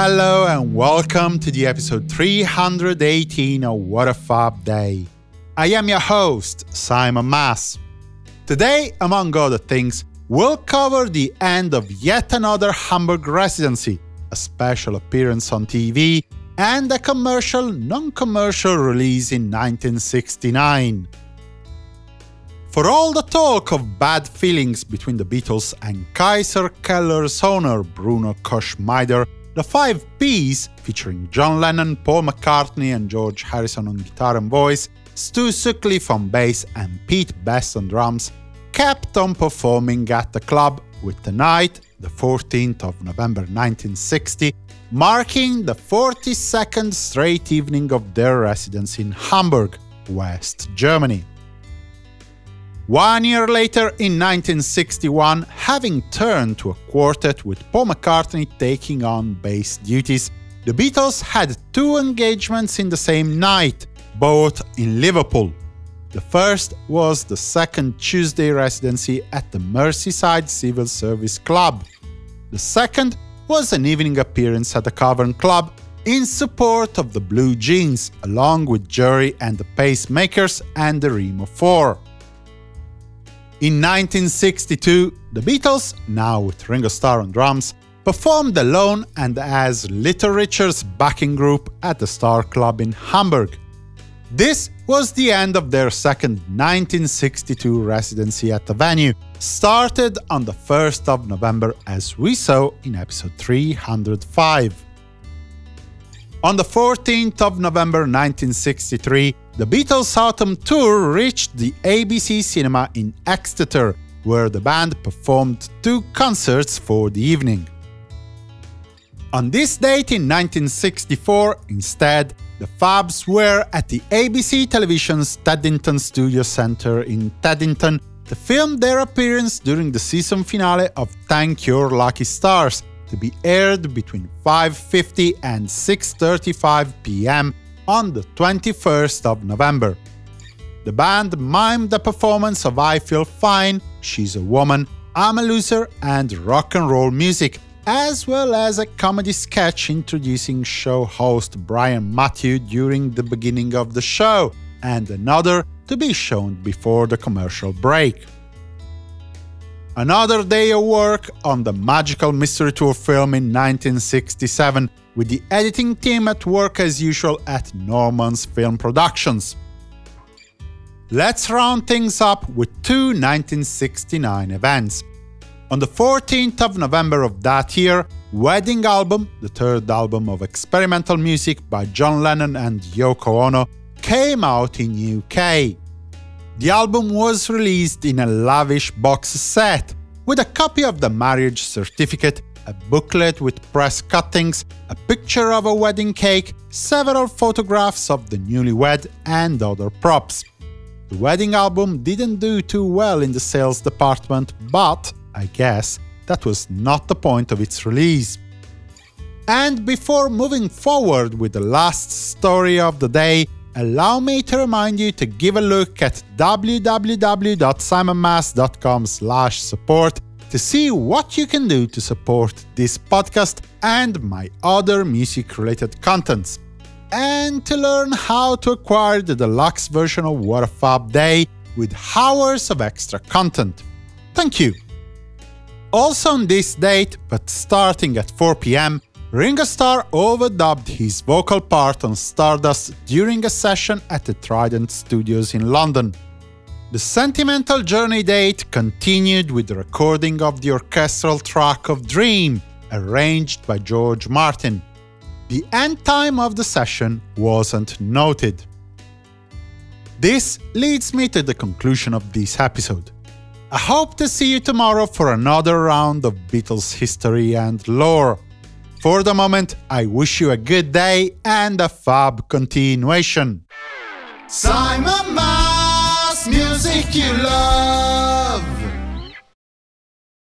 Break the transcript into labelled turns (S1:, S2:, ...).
S1: hello, and welcome to the episode 318 of What a Fab Day. I am your host, Simon Mas. Today, among other things, we'll cover the end of yet another Hamburg residency, a special appearance on TV, and a commercial non commercial release in 1969. For all the talk of bad feelings between the Beatles and Kaiser Keller's owner Bruno Koschmider, the Five Ps, featuring John Lennon, Paul McCartney and George Harrison on guitar and voice, Stu Sutcliffe on bass and Pete Best on drums, kept on performing at the club, with the night, the 14th of November 1960, marking the 42nd straight evening of their residence in Hamburg, West Germany. One year later, in 1961, having turned to a quartet with Paul McCartney taking on bass duties, the Beatles had two engagements in the same night, both in Liverpool. The first was the second Tuesday residency at the Merseyside Civil Service Club. The second was an evening appearance at the Cavern Club in support of the Blue Jeans, along with Gerry and the Pacemakers and the Remo 4. In 1962, the Beatles, now with Ringo Starr on drums, performed alone and as Little Richard's backing group at the Star Club in Hamburg. This was the end of their second 1962 residency at the venue, started on the 1st of November as we saw in episode 305. On the 14th of November 1963, the Beatles' autumn tour reached the ABC Cinema in Exeter, where the band performed two concerts for the evening. On this date in 1964, instead, the Fabs were at the ABC Television's Teddington Studio Centre in Teddington to film their appearance during the season finale of Thank Your Lucky Stars, to be aired between 5.50 and 6.35 pm on the 21st of November. The band mimed the performance of I Feel Fine, She's a Woman, I'm a Loser and rock and roll music, as well as a comedy sketch introducing show host Brian Matthew during the beginning of the show, and another to be shown before the commercial break. Another day of work on the Magical Mystery Tour film in 1967, with the editing team at work as usual at Norman's Film Productions. Let's round things up with two 1969 events. On the 14th of November of that year, Wedding Album, the third album of experimental music by John Lennon and Yoko Ono, came out in UK. The album was released in a lavish box set, with a copy of the marriage certificate, a booklet with press cuttings, a picture of a wedding cake, several photographs of the newlywed, and other props. The wedding album didn't do too well in the sales department, but I guess that was not the point of its release. And before moving forward with the last story of the day, allow me to remind you to give a look at www.simonmas.com support to see what you can do to support this podcast and my other music-related contents, and to learn how to acquire the deluxe version of What a Fab Day with hours of extra content. Thank you! Also on this date, but starting at 4 pm, Ringo Starr overdubbed his vocal part on Stardust during a session at the Trident Studios in London. The Sentimental Journey date continued with the recording of the orchestral track of Dream, arranged by George Martin. The end time of the session wasn't noted. This leads me to the conclusion of this episode. I hope to see you tomorrow for another round of Beatles history and lore. For the moment, I wish you a good day and a fab continuation.
S2: Simon Mas, music you love.